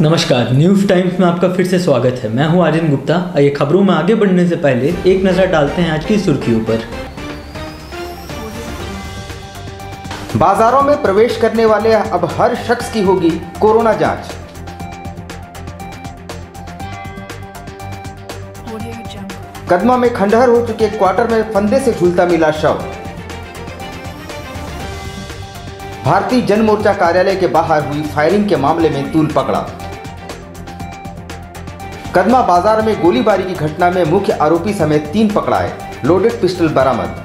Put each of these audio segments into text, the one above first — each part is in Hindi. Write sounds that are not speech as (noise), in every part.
नमस्कार न्यूज़ टाइम्स में आपका फिर से स्वागत है। मैं हूँ आर्यन गुप्ता। आइए खबरों में आगे बढ़ने से पहले एक नज़र डालते हैं आज की सुर्खियों पर। बाजारों में प्रवेश करने वाले अब हर शख्स की होगी कोरोना जाँच। कदमा में खंडहर हो चुके क्वार्टर में फंदे से झूलता मिला शव। भारतीय जन मोर्चा कार्यालय के बाहर हुई फायरिंग के मामले में तूल पकड़ा। कदमा बाज़ार में गोलीबारी की घटना में मुख्य आरोपी समेत तीन पकड़ाए। लोडेड पिस्टल बरामद।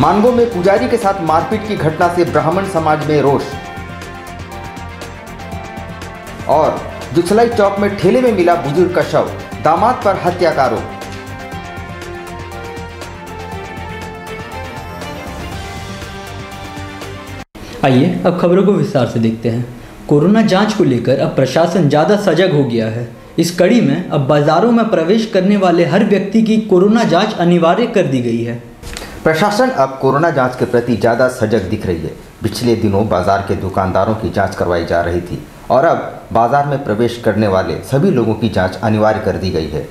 मानगो में पुजारी के साथ मारपीट की घटना से ब्राह्मण समाज में रोष। और जुसलाई चौक में ठेले में मिला बुज़ुर्ग का शव, दामाद पर हत्या का आरोप। आइए, अब खबरों को विस्तार से देखते हैं। कोरोना जाँच को लेकर अब प्रशासन ज़्यादा सजग हो गया है। इस कड़ी में अब बाजारों में प्रवेश करने वाले हर व्यक्ति की कोरोना जाँच अनिवार्य कर दी गई है। प्रशासन अब कोरोना जाँच के प्रति ज़्यादा सजग दिख रही है। पिछले दिनों बाज़ार के दुकानदारों की जाँच करवाई जा रही थी और अब बाज़ार में प्रवेश करने वाले सभी लोगों की जाँच अनिवार्य कर दी गई है।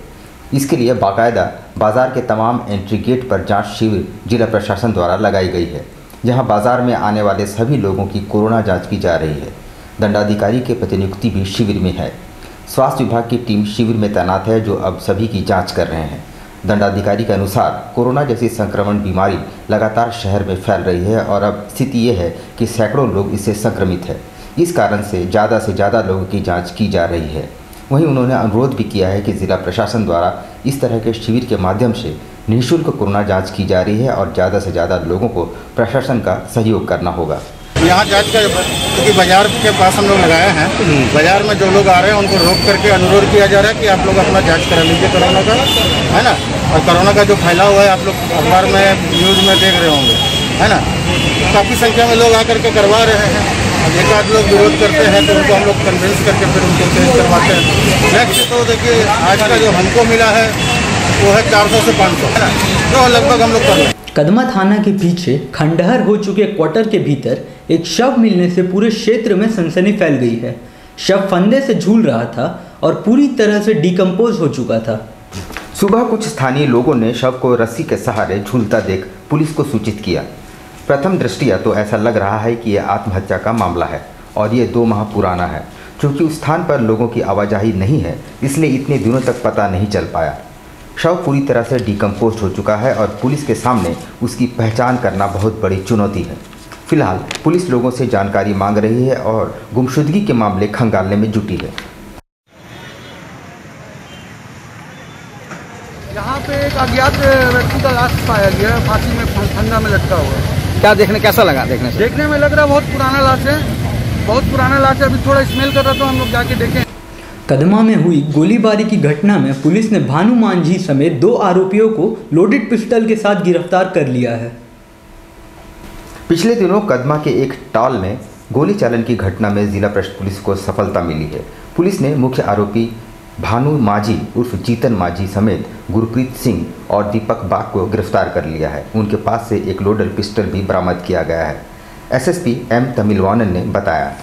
इसके लिए बाकायदा बाज़ार के तमाम एंट्री गेट पर जाँच शिविर जिला प्रशासन द्वारा लगाई गई है। जहाँ बाज़ार में आने वाले सभी लोगों की कोरोना जाँच की जा रही है। दंडाधिकारी के प्रतिनियुक्ति भी शिविर में है। स्वास्थ्य विभाग की टीम शिविर में तैनात है, जो अब सभी की जाँच कर रहे हैं। दंडाधिकारी के अनुसार, कोरोना जैसी संक्रमण बीमारी लगातार शहर में फैल रही है और अब स्थिति ये है कि सैकड़ों लोग इससे संक्रमित है। इस कारण से ज़्यादा से ज़्यादा लोगों की जाँच की जा रही है। वहीं उन्होंने अनुरोध भी किया है कि जिला प्रशासन द्वारा इस तरह के शिविर के माध्यम से निःशुल्क कोरोना जाँच की जा रही है और ज़्यादा से ज़्यादा लोगों को प्रशासन का सहयोग करना होगा। यहाँ जाँच का क्योंकि बाज़ार के पास हम लोग लगाए हैं, बाज़ार में जो लोग आ रहे हैं उनको रोक करके अनुरोध किया जा रहा है कि आप लोग अपना जाँच करा लीजिए कोरोना का, है ना? और कोरोना का जो फैलाव हुआ है, आप लोग अखबार में, न्यूज़ में देख रहे होंगे, है ना? काफ़ी संख्या में लोग आकर के करवा रहे हैं। एक आध लोग विरोध करते हैं तो उनको हम लोग कन्विंस करके फिर उनको टेस्ट करवाते हैं। नेक्स्ट तो देखिए, आज का जो हमको मिला है, वो है चार सौ से पाँच सौ, है ना? जो लगभग हम लोग कर रहे हैं। कदमा थाना के पीछे खंडहर हो चुके क्वार्टर के भीतर एक शव मिलने से पूरे क्षेत्र में सनसनी फैल गई है। शव फंदे से झूल रहा था और पूरी तरह से डिकम्पोज हो चुका था। सुबह कुछ स्थानीय लोगों ने शव को रस्सी के सहारे झूलता देख पुलिस को सूचित किया। प्रथम दृष्टिया तो ऐसा लग रहा है कि यह आत्महत्या का मामला है और ये दो माह पुराना है, क्योंकि उस स्थान पर लोगों की आवाजाही नहीं है, इसलिए इतने दिनों तक पता नहीं चल पाया। शव पूरी तरह से डिकम्पोस्ट हो चुका है और पुलिस के सामने उसकी पहचान करना बहुत बड़ी चुनौती है। फ़िलहाल पुलिस लोगों से जानकारी मांग रही है और गुमशुदगी के मामले खंगालने में जुटी है। यहाँ पे एक अज्ञात व्यक्ति का लाश पाया गया है फांसी में फं- फंदा में लटका हुआ है। क्या देखने कैसा लगा देखने से? देखने में लग रहा है बहुत पुराना लाश है बहुत पुराना लाश है अभी थोड़ा स्मेल कर रहा था हम लोग जाके देखें। कदमा में हुई गोलीबारी की घटना में पुलिस ने भानु मांझी समेत दो आरोपियों को लोडेड पिस्टल के साथ गिरफ़्तार कर लिया है। पिछले दिनों कदमा के एक टाल में गोली चालन की घटना में जिला प्रश- पुलिस को सफलता मिली है। पुलिस ने मुख्य आरोपी भानु मांझी, उर्फ़ जीतन मांझी समेत गुरप्रीत सिंह और दीपक बाग को गिरफ़्तार कर लिया है। उनके पास से एक लोडल पिस्टल भी बरामद किया गया है। एसएसपी एम तमिलवानन ने बताया।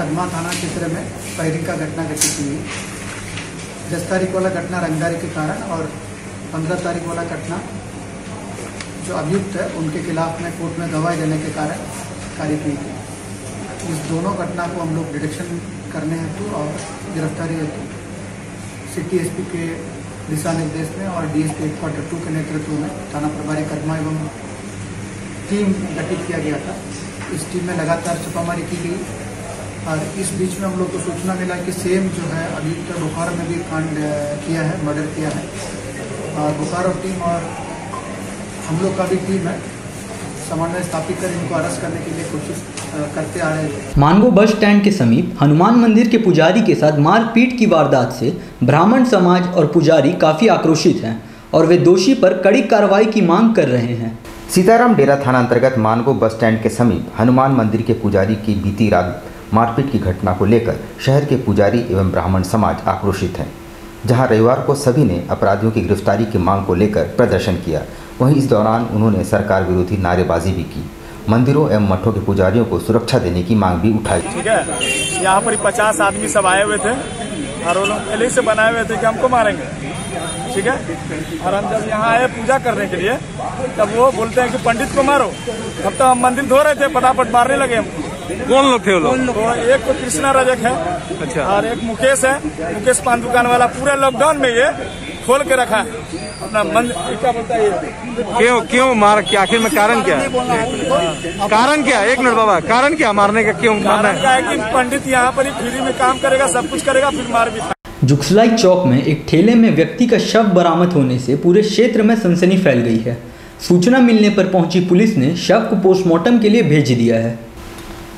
कदमा थाना क्षेत्र में फायरिंग का घटना घटित हुई। दस तारीख वाला घटना रंगदारी के कारण और पंद्रह तारीख वाला घटना जो अभियुक्त है, उनके खिलाफ में कोर्ट में गवाही देने के कारण कार्य की थी। इस दोनों घटना को हम लोग डिटेक्शन करने हेतु और गिरफ्तारी हेतु सिटी एसपी के दिशा निर्देश में और डीएसपी हेडक्वार्टर टू के नेतृत्व में थाना प्रभारी कदमा एवं टीम गठित किया गया था। इस टीम में लगातार छापामारी की गई। और इस बीच में हम लोग को सूचना मिला कि सेम जो है अभी तो बोकारो में भी कांड किया है मर्डर किया है। और बोकारो टीम और हम लोग का भी टीम है। समन्वय स्थापित कर इनको अरेस्ट करने के लिए कोशिश करते आ रहे थे मानगो बस स्टैंड के समीप हनुमान मंदिर के पुजारी के साथ मारपीट की वारदात से ब्राह्मण समाज और पुजारी काफ़ी आक्रोशित हैं और वे दोषी पर कड़ी कार्रवाई की मांग कर रहे हैं। सीताराम डेरा थाना अंतर्गत मानगो बस स्टैंड के समीप हनुमान मंदिर के पुजारी की बीती रात मारपीट की घटना को लेकर शहर के पुजारी एवं ब्राह्मण समाज आक्रोशित हैं। जहाँ रविवार को सभी ने अपराधियों की गिरफ्तारी की मांग को लेकर प्रदर्शन किया, वहीं इस दौरान उन्होंने सरकार विरोधी नारेबाजी भी की। मंदिरों एवं मठों के पुजारियों को सुरक्षा देने की मांग भी उठाई। ठीक है, यहाँ पर पचास आदमी सब आए हुए थे और वो लोग पहले से बनाए हुए थे कि हमको मारेंगे। ठीक है, और हम जब यहाँ आए पूजा करने के लिए, तब वो बोलते हैं कि पंडित को मारो। तब तो हम मंदिर धो रहे थे, फटाफट मारने लगे हमको। कौन लोग थे वो लोग? तो एक तो कृष्णा रजक है अच्छा। और एक मुकेश है। मुकेश पान दुकान वाला पूरे लॉकडाउन में ये खोल के रखा है। अपना मन क्या बोलता है क्यों क्यों मार क्या आखिर में कारण क्या है? कारण क्या एक मिनट बाबा कारण क्या मारने का? क्यों मारना है? है कि पंडित यहाँ पर ही फ्री में काम करेगा सब कुछ करेगा फिर मार भी खाएगा। जुगसलाई चौक में एक ठेले में व्यक्ति का शव बरामद होने से पूरे क्षेत्र में सनसनी फैल गई है। सूचना मिलने पर पहुँची पुलिस ने शव को पोस्टमार्टम के लिए भेज दिया है।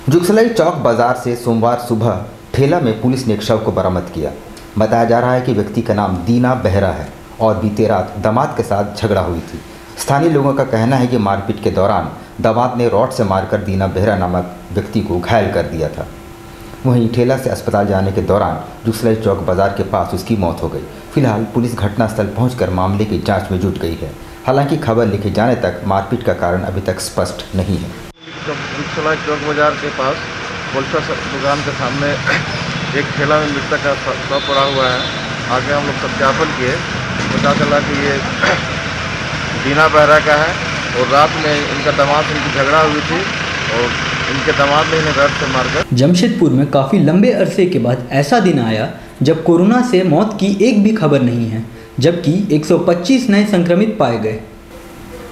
जुगसलाई चौक बाज़ार से सोमवार सुबह ठेला में पुलिस ने एक शव को बरामद किया। बताया जा रहा है कि व्यक्ति का नाम दीना बेहरा है और बीते रात दामाद के साथ झगड़ा हुई थी। स्थानीय लोगों का कहना है कि मारपीट के दौरान दामाद ने रॉड से मारकर दीना बेहरा नामक व्यक्ति को घायल कर दिया था। वहीं ठेला से अस्पताल जाने के दौरान जुगसलाई चौक बाज़ार के पास उसकी मौत हो गई। फ़िलहाल पुलिस घटनास्थल पहुंचकर मामले की जाँच में जुट गई है। हालाँकि खबर लिखे जाने तक मारपीट का कारण अभी तक स्पष्ट नहीं है। रिक्शला चौक बाज़ार के पास गोल्फा दुकान के सामने एक ठेला में मृतक का शव पड़ा हुआ है। आगे हम लोग सत्यापन किए। पता चला कि ये (clears throat) दीना बहरा का है और रात में इनका दामाद से इनकी झगड़ा हुई थी और इनके दामाद ने इन्हें रड से मारकर जमशेदपुर में काफ़ी लंबे अरसे के बाद ऐसा दिन आया जब कोरोना से मौत की एक भी खबर नहीं है, जबकि 125 नए संक्रमित पाए गए।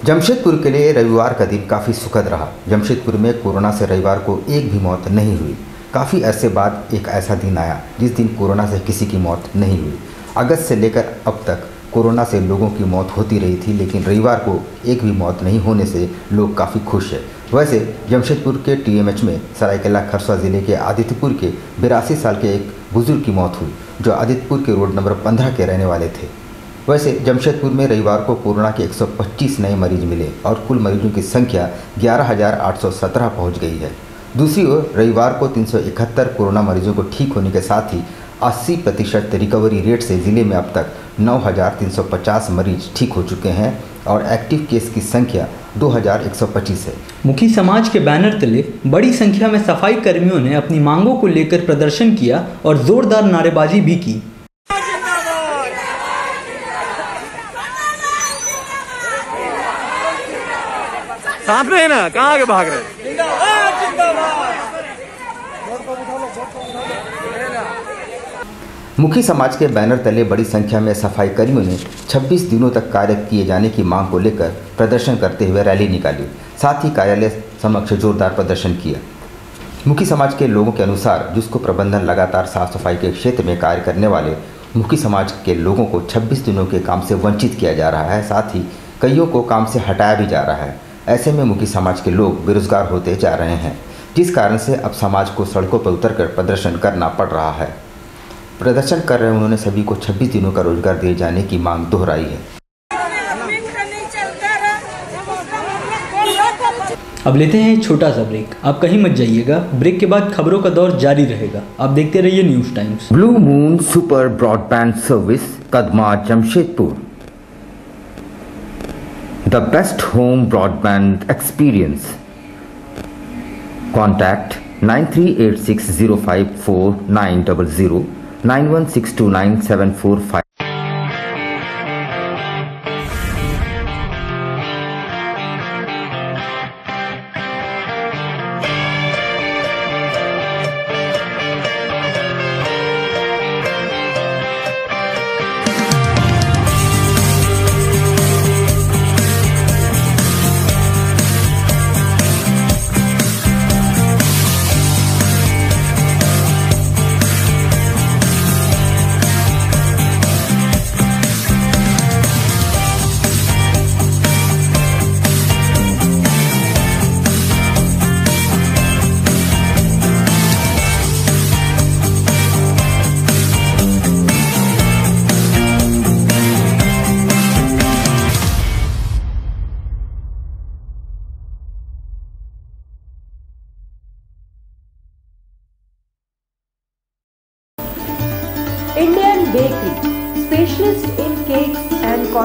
जमशेदपुर के लिए रविवार का दिन काफ़ी सुखद रहा। जमशेदपुर में कोरोना से रविवार को एक भी मौत नहीं हुई। काफ़ी अरसे बाद एक ऐसा दिन आया, जिस दिन कोरोना से किसी की मौत नहीं हुई। अगस्त से लेकर अब तक कोरोना से लोगों की मौत होती रही थी, लेकिन रविवार को एक भी मौत नहीं होने से लोग काफ़ी खुश है। वैसे, जमशेदपुर के टीएमएच में सरायकेला, खरसा ज़िले के आदित्यपुर के बिरासी साल के एक बुज़ुर्ग की मौत हुई, जो आदित्यपुर के रोड नंबर 15 के रहने वाले थे। वैसे जमशेदपुर में रविवार को कोरोना के 125 नए मरीज़ मिले और कुल मरीजों की संख्या 11,817 पहुँच गई है। दूसरी ओर रविवार को 371 कोरोना मरीजों को ठीक होने के साथ ही 80 प्रतिशत रिकवरी रेट से ज़िले में अब तक 9,350 मरीज़ ठीक हो चुके हैं और एक्टिव केस की संख्या 2,125 है। मुखी समाज के बैनर तले बड़ी संख्या में सफ़ाई कर्मियों ने अपनी मांगों को लेकर प्रदर्शन किया और जोरदार नारेबाजी भी की। साथ में है ना? कहाँ आगे भाग रहे मुखी समाज के बैनर तले बड़ी संख्या में सफ़ाई कर्मियों ने 26 दिनों तक कार्य किए जाने की मांग को लेकर प्रदर्शन करते हुए रैली निकाली। साथ ही कार्यालय समक्ष जोरदार प्रदर्शन किया। मुखी समाज के लोगों के अनुसार, जिसको प्रबंधन लगातार साफ़ सफ़ाई के क्षेत्र में कार्य करने वाले मुखी समाज के लोगों को 26 दिनों के काम से वंचित किया जा रहा है। साथ ही कईयों को काम से हटाया भी जा रहा है। ऐसे में मुखी समाज के लोग बेरोजगार होते जा रहे हैं जिस कारण से अब समाज को सड़कों पर उतरकर प्रदर्शन करना पड़ रहा है। प्रदर्शन कर रहे उन्होंने सभी को 26 दिनों का रोज़गार दिए जाने की मांग दोहराई है। अब लेते हैं छोटा सा ब्रेक आप कहीं मत जाइएगा ब्रेक के बाद खबरों का दौर जारी रहेगा। आप देखते रहिए news times blue moon super broadband service Kadma Jamshedpur the best home broadband experience. Contact 9386054900 91629745.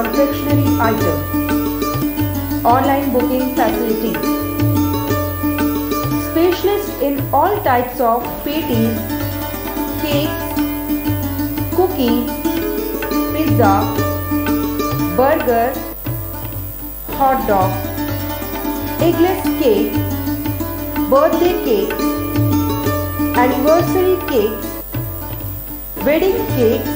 Confectionery items. Online booking facility. specialist in all types of patties, cakes, cookies, pizza, burger, hot dog, eggless cake, birthday cake, anniversary cakes, wedding cakes,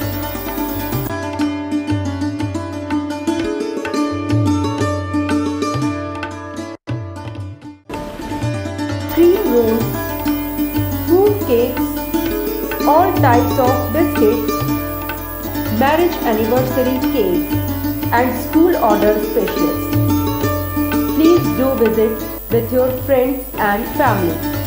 all types of biscuits, marriage anniversary cake, and school order specials. Please do visit with your friends and family.